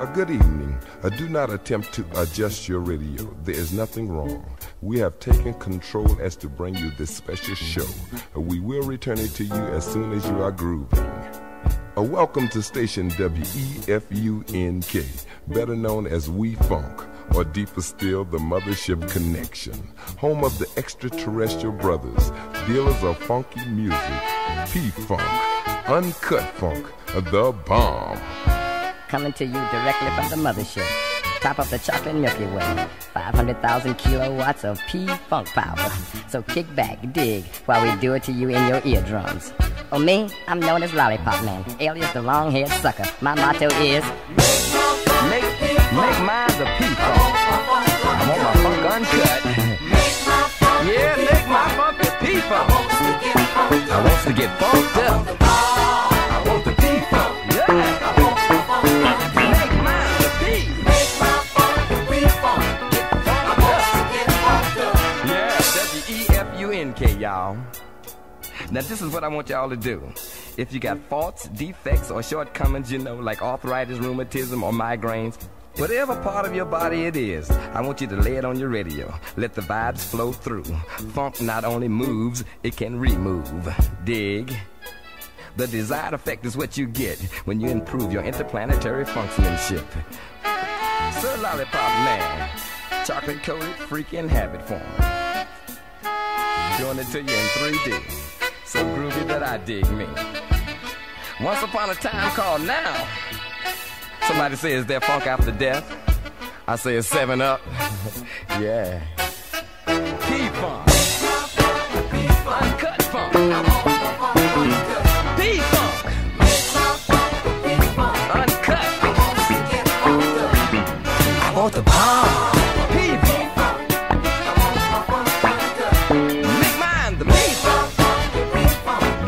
A good evening. Uh, do not attempt to adjust your radio. There is nothing wrong. We have taken control as to bring you this special show. Uh, we will return it to you as soon as you are grooving. Uh, welcome to station WEFUNK, better known as We Funk, or deeper still, the Mothership Connection, home of the extraterrestrial brothers, dealers of funky music, P Funk, Uncut Funk, the bomb. Coming to you directly from the mothership. Top of the chocolate Milky Way. 500,000 kilowatts of P-Funk power. So kick back, dig, while we do it to you in your eardrums. Oh, me? I'm known as Lollipop Man, alias the long-haired sucker. My motto is... Make, make mine the P-Funk. I want my funk uncut. yeah, make my funk the P-Funk. I want to get funked up. Now this is what I want y'all to do. If you got faults, defects, or shortcomings, you know, like arthritis, rheumatism, or migraines, whatever part of your body it is, I want you to lay it on your radio. Let the vibes flow through. Funk not only moves, it can remove. Dig. The desired effect is what you get when you improve your interplanetary functionship. Sir Lollipop Man, chocolate coated freaking habit form. Doing it to you in 3D. So groovy that I dig me. Once upon a time called now. Somebody says they're funk after death. I say it's seven up. yeah. P-Funk. Uncut funk.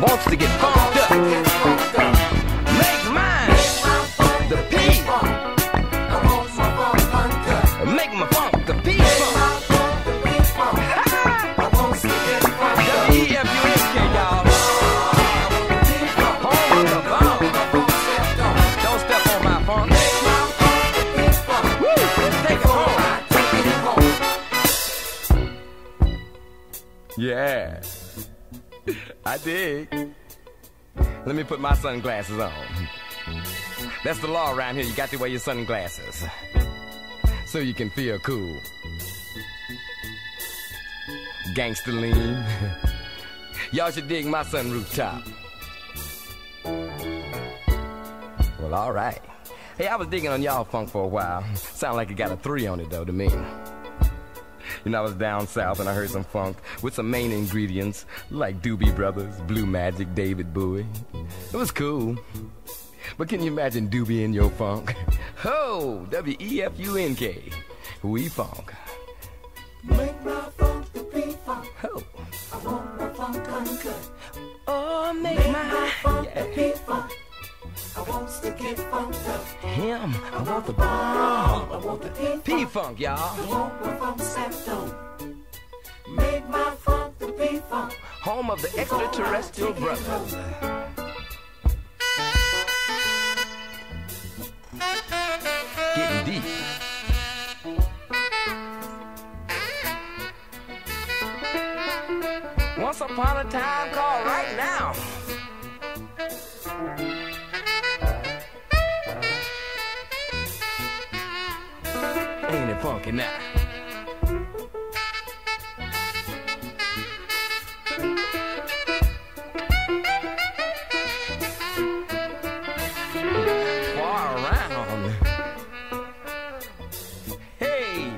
Wants to get funked I dig. Let me put my sunglasses on. That's the law around here. You got to wear your sunglasses so you can feel cool. Gangster lean. Y'all should dig my sunroof top. Well, all right. Hey, I was digging on y'all funk for a while. Sound like it got a three on it though to me. You know, I was down south and I heard some funk with some main ingredients like Doobie Brothers, Blue Magic, David Bowie. It was cool. But can you imagine Doobie in your funk? Ho! W E F U N K. We funk. Make my funk the P-Funk. Ho! I want my funk uncut. Oh, make Make my my. funk the Yeah. P-Funk. I want to get funked up. Him. I want the bomb. I want the. P funk, y'all. I want my funk stepped. Make my funk the P-Funk. Home of the extraterrestrial brothers. Getting deep. Once upon a time called right now. Funky now? Far around. Hey!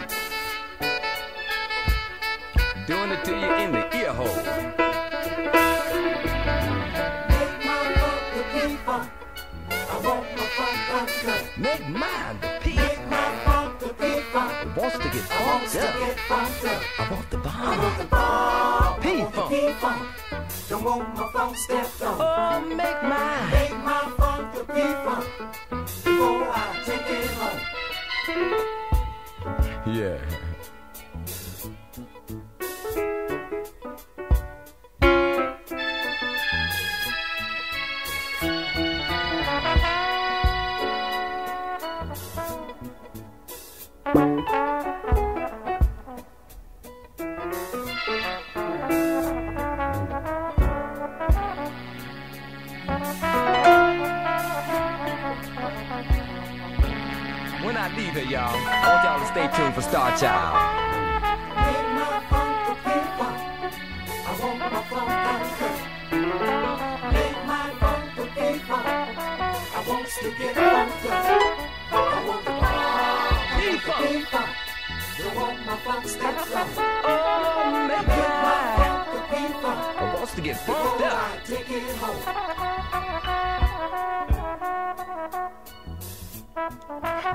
Doing it to you in the ear hole. Make my funk the P-Funk. I want my. Make mine Wants to get I want funked to up. get funked up. I want the I want bomb. the bomb. P-Funk. P-Funk. Don't want my funk stepped on. Oh, make mine. Make my funk the P-Funk. Before I take it home. Yeah. Stay tuned for Star Child. Make my funk the people. I want funk the want to get want want my funk stepped up. Make my funk the. I wants to get.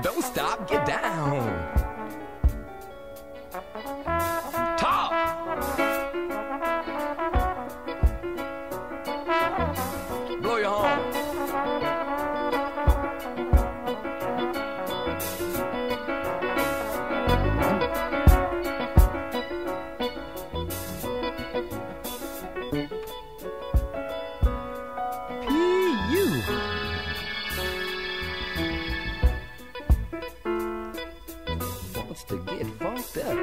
Don't stop, get down. To get funked up.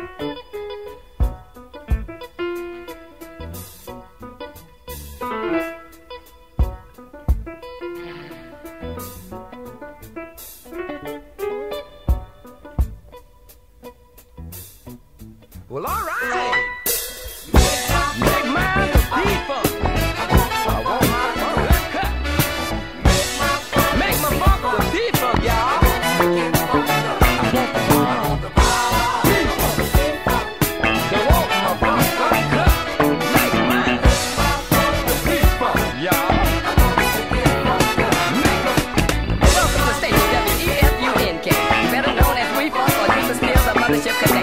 Well, all right. Welcome